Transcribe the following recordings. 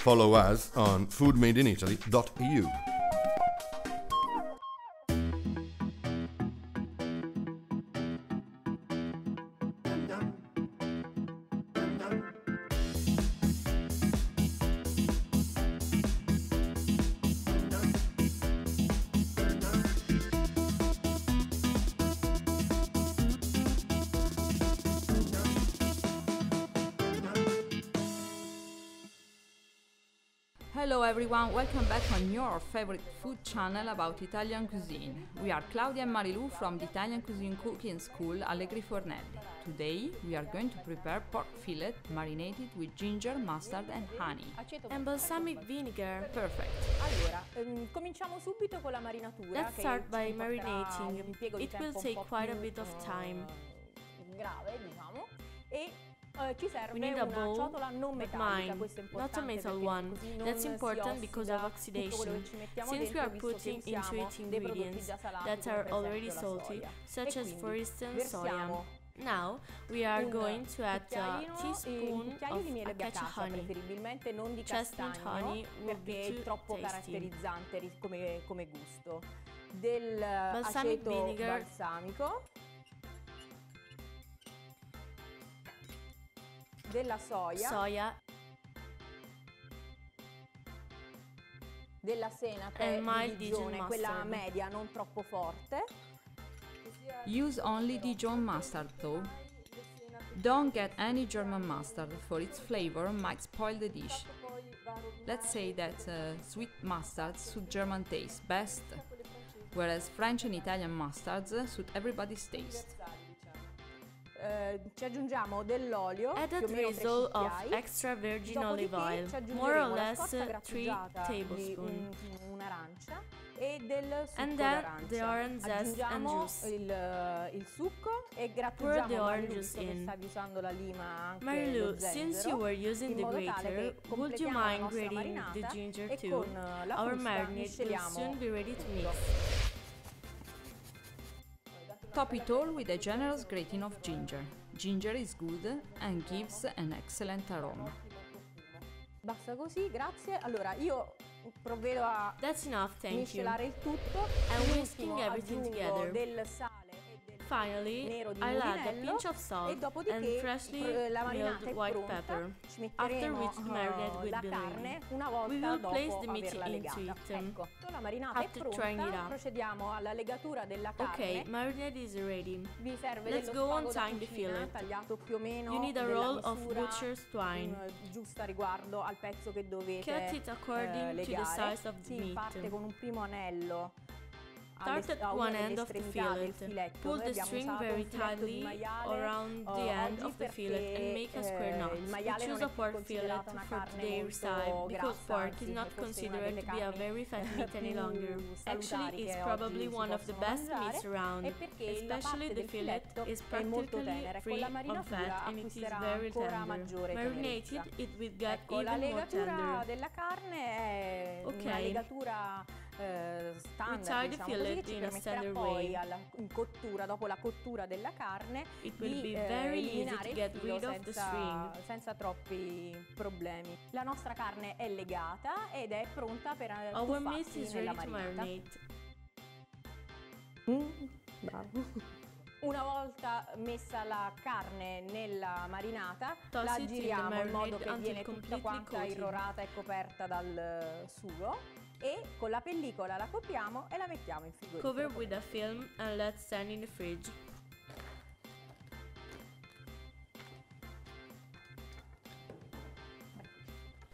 follow us on foodmadeinitaly.eu. Hello everyone, welcome back on your favorite food channel about Italian cuisine. We are Claudia and Marilu from the Italian Cuisine Cooking School Allegri Fornelli. Today we are going to prepare pork fillet marinated with ginger, mustard and honey. And balsamic vinegar. Perfect. Allora, ehm, cominciamo subito con la marinatura. Let's start by marinating. un impiego di It will take quite a bit of eh, time. Uh, ci serve una need a bowl, ciotola non metallica, mine, not a metal one. That's important because of oxidation. Since we are putting into it ingredients that are already salty, such as for instance soya. Now we are going to add a teaspoon of acacia honey. Preferibilmente non di Chestnut honey would be too troppo caratterizzante come, come gusto. Del balsamic aceto balsamico della soia, Soya della senape and mild di Dijon quella media, non troppo forte. Use only Dijon mustard though. Don't get any German mustard, for its flavor might spoil the dish. Let's say that uh, sweet mustards suit German taste best, whereas French and Italian mustards suit everybody's taste. Eh, ci aggiungiamo dell'olio, Add a più drizzle of extra virgin olive oil, more or less scorza 3 grattugiata di tablespoons. un- un'arancia e del succo And then the orange zest and juice. il, il succo e Pour grattugiamo the Marilu, orange che in. stavi usando la lima anche Marilu, since you were using in the grater, would you mind grating the ginger too? eh, Our marinade will soon be ready to mix. Top it all with a generous grating of ginger. Ginger is good and gives an excellent aroma. Basta così, grazie. Allora, io provvedo a That's enough, thank you. miscelare il tutto. And In whisking everything together. del sale Finally, nero di I'll add a pinch of e salt dopodiché and freshly pr- la marinata è white pronta. pepper. Ci metteremo After which the marinade eh, will la carne una volta We will dopo place the meat averla into legata. it. Ecco, la marinata After è trying it pronta, procediamo alla legatura della carne. Okay, marinade is ready. Vi serve Let's dello go on tying the fillet. tagliato più o meno You need a roll of butcher's twine. mm, giusta riguardo al pezzo che dovete Cut it according eh, to the size of the si meat. parte con un primo anello Start at one end of the fillet. Pull the string very un filetto di tightly around eh, the end of the fillet and make a square eh, knot. We choose a pork fillet for today's time because pork is not è forse una considered to be a very fat meat any longer. Actually, it's probably one of the best meats around. Especially the fillet is practically free of fat and it is very tender. Marinated, it will get even more tender. della eh, standard, diciamo così, che ci permetterà poi alla, in cottura, dopo la cottura della carne, di eh, eliminare il filo senza, senza troppi problemi. La nostra carne è legata ed è pronta per eh, Our tuffarsi nella marinata. Mm, bravo. Una volta messa la carne nella marinata, Toss la giriamo in modo che viene tutta quanta coated. irrorata e coperta dal sugo e con la pellicola la copriamo e la mettiamo in frigorifero. Cover with a film and let stand in the fridge.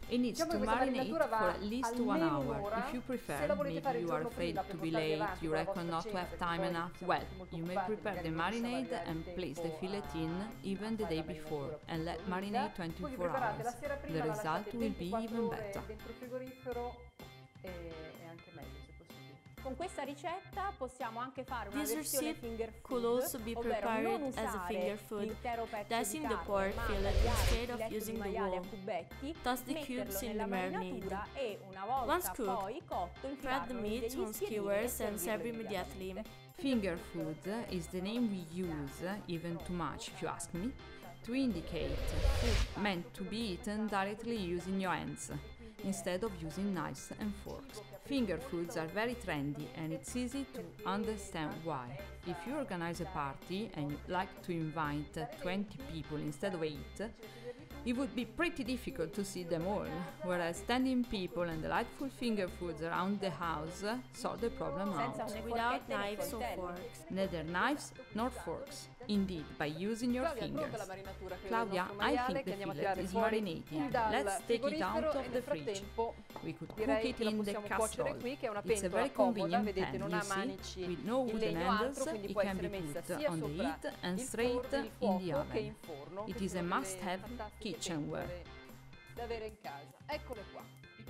It needs Diciamo to marinate for at least one hour. un'ora. If you prefer, maybe you are afraid to be late, you reckon not to have time enough. Well, you may prepare the marinade and place the fillet in even the day before and let marinate Voi vi 24 preparate la hours. The result will be 24 even better. Dentro il frigorifero e, e anche meglio se possibile. Con questa ricetta possiamo anche fare una This versione recipe finger food, could also be ovvero non prepared as a finger food. l'intero pezzo Dressing di the carne, pork ma fillet instead of using the maiale a wall. cubetti, Toss the cubes in the marinade. marinatura e una volta Once cooked, poi cotto Spread the meat on skewers and serve immediately. Finger food is the name we use, even too much if you ask me, to indicate food meant to be eaten directly using your hands. Instead of using knives and forks. Finger foods are very trendy and it's easy to understand why. If you organize a party and you'd like to invite uh, 20 people instead of 8, it would be pretty difficult to see them all, whereas standing people and delightful finger foods around the house solve the problem Senza out. Without knives or forks. Neither knives nor forks. Indeed, by using your Claudia, fingers. Claudia, I think the fillet is marinating. Let's take it out of the fridge. We could cook it in the casserole. Qui, It's a very convenient comoda, pan, you manici, see, with no wooden handles, altro, it can be put on the heat and straight in the oven. Forno, it is a must-have kitchenware. Da avere in casa. Eccole qua.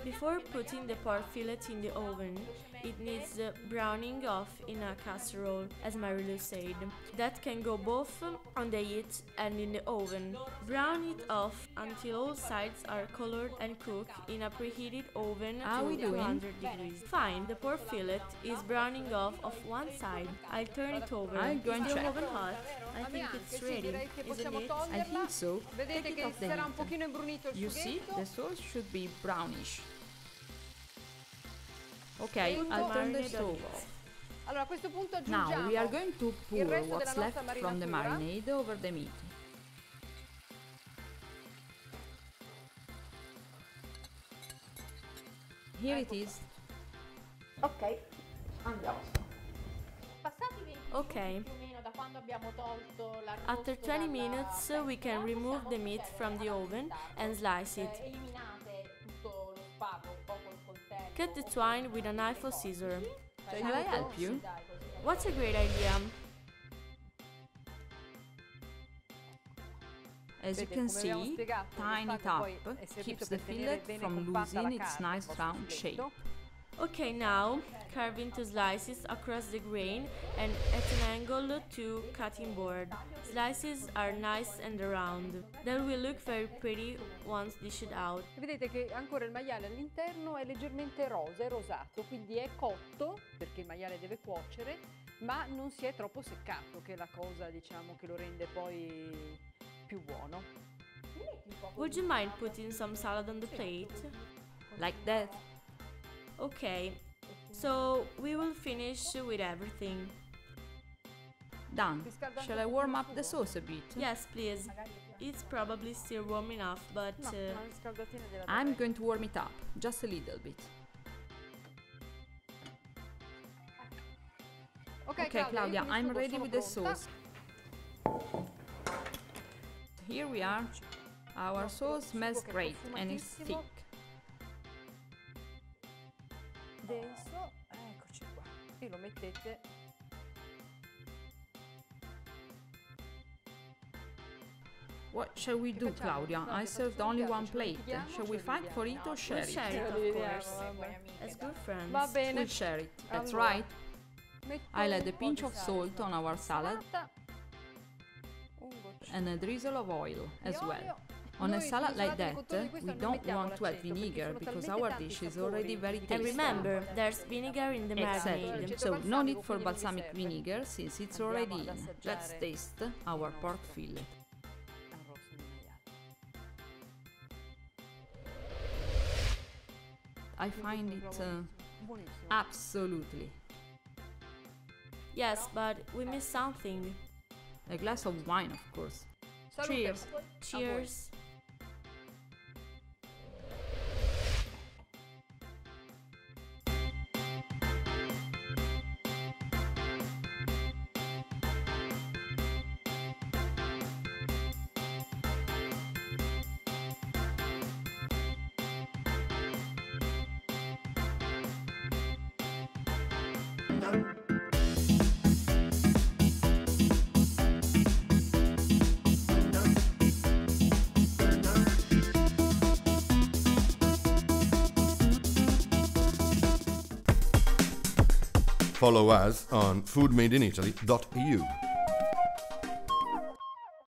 Before putting the pork fillet in the oven, it needs uh, browning off in a casserole, as Marilu said. That can go both on the heat and in the oven. Brown it off until all sides are colored and cook in a preheated oven How to we doing? 200 degrees. Fine, the pork fillet is browning off of one side. I'll turn it over. I'll go and is the oven hot? I A me think it's ready, isn't it? I think so. Take it off the heat. pochino imbrunito il You see, the sauce should be brownish. Okay, turn the stove Allora a questo punto aggiungiamo Now we are going to pour what's left from the marinade over the meat. Here it is. Ok, andiamo. Passati 20 Ok. minuti più o meno da quando abbiamo tolto l'arrosto After 20 minutes, we can remove the meat from the oven and slice Eh, it. Cut the twine with a knife or cose. scissor. Fai Shall I help you? Sì, What's a great idea? As you can see, spiegato, lo tying it up keeps the fillet from losing its nice round shape. Okay, now carve into slices across the grain and at an angle to cutting board. Slices are nice and round. They will look very pretty once dished out. Vedete che ancora il maiale all'interno è leggermente rosa, è rosato, quindi è cotto perché il maiale deve cuocere, ma non si è troppo seccato, che è la cosa diciamo che lo rende poi più buono. Would you mind putting some salad on the plate? Like that. Okay, so we will finish with everything. Done. Shall I warm up the sauce a bit? Yes, please. It's probably still warm enough, but uh, una riscaldatina gliela I'm going to warm it up, just a little bit. Ok, Okay, Claudia, io con il I'm ready with the sauce. Here we are. Our sauce smells great and it's thick. Denso, eccoci qua. E lo mettete What shall we do. Claudia? Claudia, I served only one plate. Shall we fight for it or share we'll it? share it, of course, as good friends. Va bene. We'll share it. That's right. I'll add a pinch of salt on our salad Salata, un goccino and a drizzle of oil as well. On a salad like that, cotone di questo we don't want to add vinegar because our dish is already very tasty. And remember, there's vinegar in the Exactly. marinade. Aceto So no need for quindi non mi balsamic vinegar since it's already in. Let's taste our pork fillet. I find it uh, absolutely. Yes, but we missed something. A glass of wine, of course. Salute. Cheers. Cheers. Follow us on foodmadeinitaly.eu.